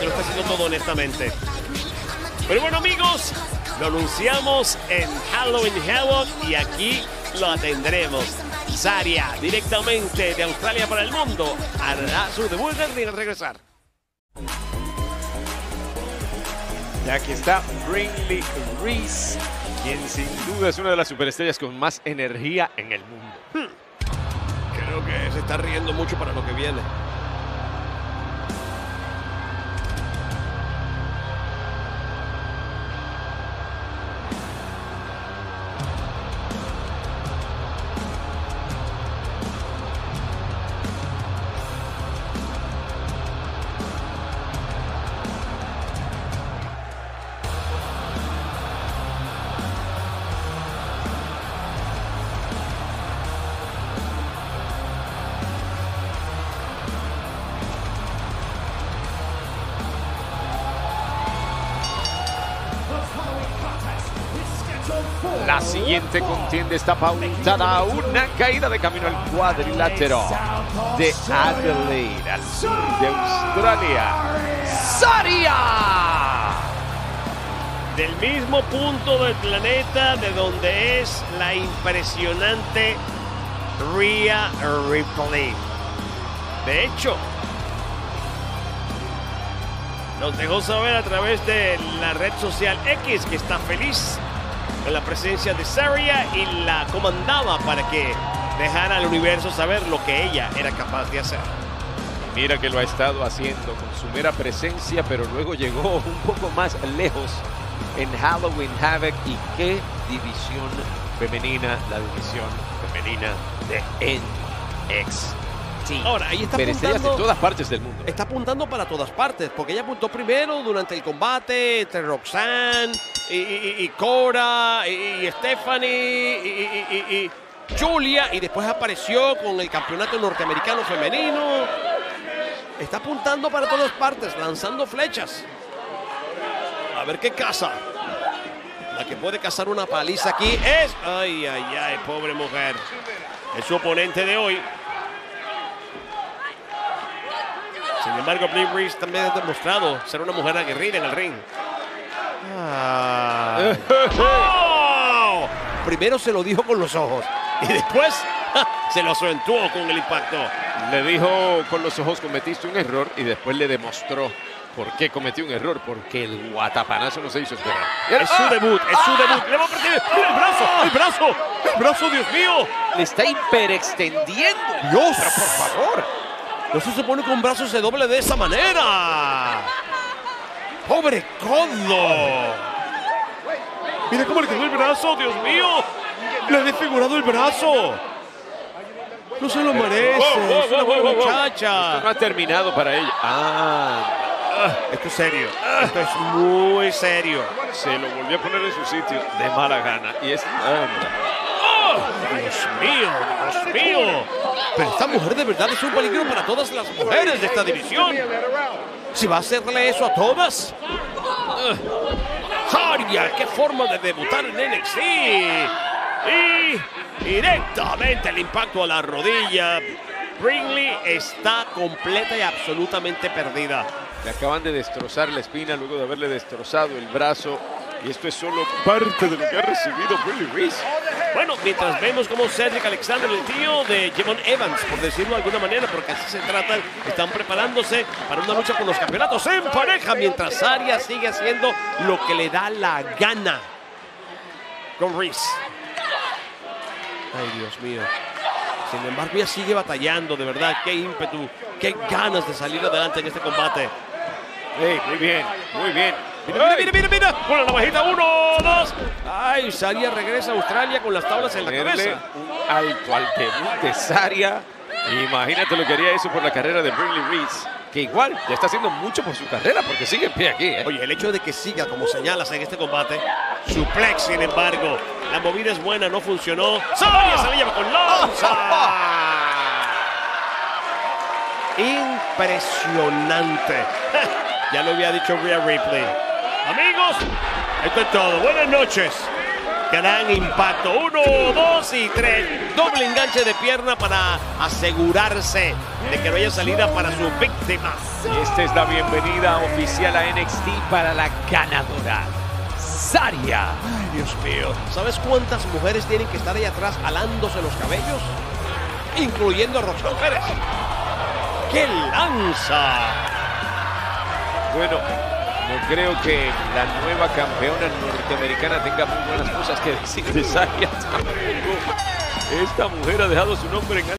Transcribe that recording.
Lo está haciendo todo honestamente. Pero bueno, amigos, lo anunciamos en Halloween Havoc y aquí lo tendremos. Zaria, directamente de Australia para el mundo, hará su debut al regresar. Y aquí está Brinley Reese, quien sin duda es una de las superestrellas con más energía en el mundo. Creo que se está riendo mucho para lo que viene. La siguiente contienda está pautada a una caída de camino al cuadrilátero de Adelaide, al sur de Australia. ¡Saria! Del mismo punto del planeta de donde es la impresionante Rhea Ripley. De hecho, nos dejó saber a través de la red social X que está feliz la presencia de Saria y la comandaba para que dejara al universo saber lo que ella era capaz de hacer. Mira que lo ha estado haciendo con su mera presencia, pero luego llegó un poco más lejos en Halloween Havoc. ¿Y qué división femenina? La división femenina de NXT. Ahora, ahí está apuntando, de todas partes del mundo. está apuntando para todas partes, porque ella apuntó primero durante el combate entre Roxanne y, y- y Cora y, y Stephanie y Julia, y después apareció con el campeonato norteamericano femenino. Está apuntando para todas partes, lanzando flechas. A ver qué caza. La que puede cazar una paliza aquí es. Ay, ay, ay, pobre mujer. Es su oponente de hoy. Sin embargo, Brie Reese también ha demostrado ser una mujer aguerrida en el ring. Ah. ¡Oh! Primero se lo dijo con los ojos y después se lo acentuó con el impacto. Le dijo con los ojos cometiste un error y después le demostró por qué cometió un error, porque el guatapanazo no se hizo esperar. Es su debut, es su debut. Le va a partir ¡Mira el brazo, el brazo, el brazo, Dios mío. Le está hiperextendiendo. Dios. Pero por favor. No se supone que un brazo se doble de esa manera. ¡Pobre codo! Mira cómo le quedó el brazo, Dios mío. Le ha desfigurado el brazo. No se lo merece. Wow, es una buena wow. muchacha. Esto no ha terminado para ella. Ah, Esto es serio. Esto es muy serio. se lo volvió a poner en su sitio de mala gana. Y es. ah, Dios mío, Dios mío. Pero esta mujer de verdad es un peligro para todas las mujeres de esta división. Si va a hacerle eso a todas. Haria, qué forma de debutar en NXT. Y directamente el impacto a la rodilla. Brinley está completa y absolutamente perdida. le acaban de destrozar la espina luego de haberle destrozado el brazo. Y esto es solo parte de lo que ha recibido Billy Reese. Bueno, mientras vemos como Cedric Alexander, el tío de Jevon Evans, por decirlo de alguna manera, porque así se trata, están preparándose para una lucha por los campeonatos en pareja, mientras Arya sigue haciendo lo que le da la gana con Reese. Ay, Dios mío. Sin embargo, ella sigue batallando, de verdad. Qué ímpetu, qué ganas de salir adelante en este combate. Muy bien, muy bien. Mira, mira, mira, mira, mira. Con la navajita, uno, dos. Ay, Saria regresa a Australia con las tablas en la Ponerle cabeza. un alto al debut de Saria. Imagínate lo que haría eso por la carrera de Brinley Reese. Que igual ya está haciendo mucho por su carrera porque sigue en pie aquí. ¿eh? Oye, el hecho de que siga como señalas en este combate, suplex, sin embargo, la movida es buena, no funcionó. Saria se la lleva con lanza. Impresionante. Ya lo había dicho Rhea Ripley. Amigos, esto es todo. Buenas noches. Gran impacto. Uno, dos y tres. Doble enganche de pierna para asegurarse de que no haya salida para su víctima. Y esta es la bienvenida oficial a NXT para la ganadora, Saria. Ay, Dios mío. ¿Sabes cuántas mujeres tienen que estar ahí atrás alándose los cabellos? Incluyendo a Roxanne Pérez. ¡Qué lanza! Bueno, no creo que la nueva campeona norteamericana tenga muy buenas cosas que decir de tampoco. Esta mujer ha dejado su nombre en